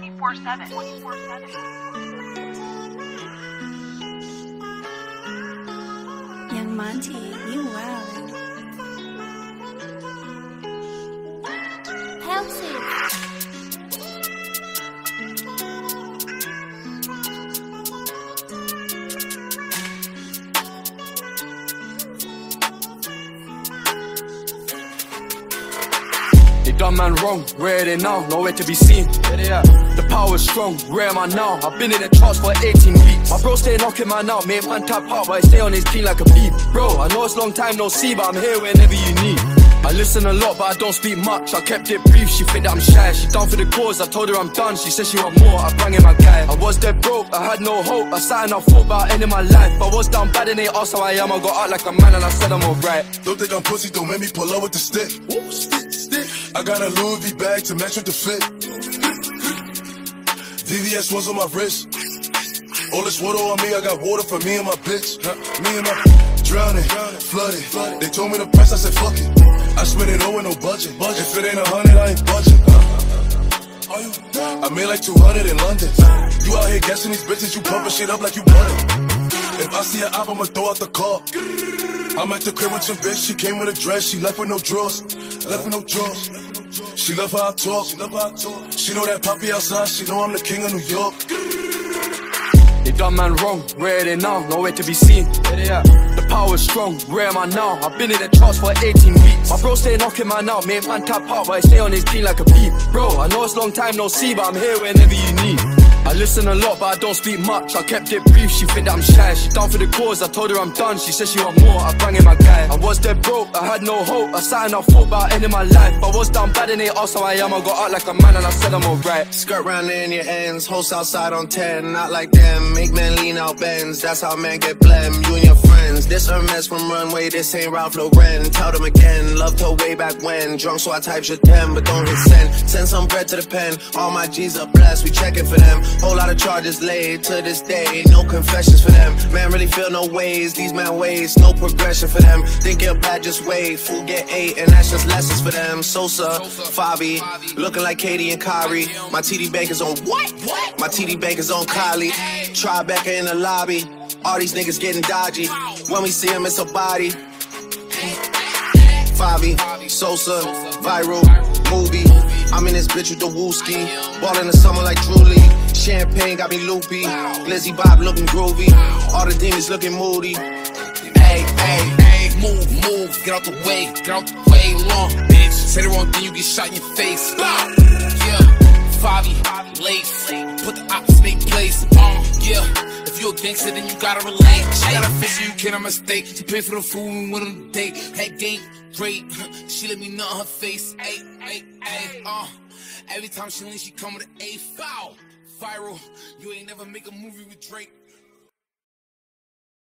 24 7. 24 7. Young Monty, you wildin'. They done man wrong, where they now? Nowhere to be seen. Where they at? The power's strong, where am I now? I've been in the charts for 18 weeks. My bro stay knocking man out, make man tap out, but I stay on his team like a beat. Bro, I know it's long time no see, but I'm here whenever you need. I listen a lot, but I don't speak much. I kept it brief, she think that I'm shy. She down for the cause, I told her I'm done. She said she want more, I bring in my guy. I was dead broke, I had no hope. I sat and I thought about ending my life. I was down bad and they asked how I am. I got out like a man and I said I'm alright. Don't think I'm pussy, don't make me pull up with the stick. Stick, stick. I got a Louis V bag to match with the fit. VVS ones on my wrist. All this water on me, I got water for me and my bitch. Me and my drowning, flooded. They told me the price, I said fuck it. I spend it all with no budget. If it ain't a hundred, I ain't budget. I made like 200 in London. You out here guessing these bitches, you pumping shit up like you it. If I see an op, I'ma throw out the car. I'm at the crib with your bitch, she came with a dress, she left with no drawers. Left with no drawers. She love how I talk, she love how I talk. She know that poppy outside, she know I'm the king of New York. They done man wrong, where they now? Nowhere to be seen. The power's strong, where am I now? I've been in the charts for 18 weeks. My bro stay knocking man out, make man tap out, but I stay on his team like a beat. Bro, I know it's long time no see, but I'm here whenever you need. I listen a lot, but I don't speak much. I kept it brief, she think that I'm shy. She down for the cause, I told her I'm done. She said she want more, I bring in my guy. I had no hope. I sat and I thought about ending my life. I was down bad and asked how I am. I got out like a man and I said I'm alright. Skirt round in your ends, host outside on 10, not like them. Make men lean out bends, that's how men get blem. You and your friends, this mess from runway, this ain't Ralph Lauren. Tell them again, loved her way back when. Drunk, so I typed your 10, but don't hit send. Send some bread to the pen, all my G's are blessed, we checking for them. Whole lot of charges laid to this day, no confessions for them. Man, really feel no ways, these man ways, no progression for them. Think you're bad, just wait, food get eight, and that's just lessons for them. Sosa, Fabi, looking like KD and Kyrie. My TD bank is on what? My TD bank is on Kylie. Tribeca in the lobby. All these niggas getting dodgy. When we see them, it's a body. Fabi, Sosa, viral, movie. I'm in this bitch with the wooski. Ball in the summer like Truly. Champagne got me loopy. Lizzie Bob looking groovy. All the demons looking moody. Hey, hey, hey, move, move, get out the way, get out the way, long bitch. Say the wrong thing, you get shot in your face. Bow. Yeah, Fabi, lace, put the opposite place. Uh, yeah. You a gangster, then you gotta relate. She got a fish, you can't mistake. She paid for the food and went on the date. Head game, great. She let me know her face. Hey, hey, hey, uh. Every time she leans, she come with an A foul. Viral, you ain't never make a movie with Drake.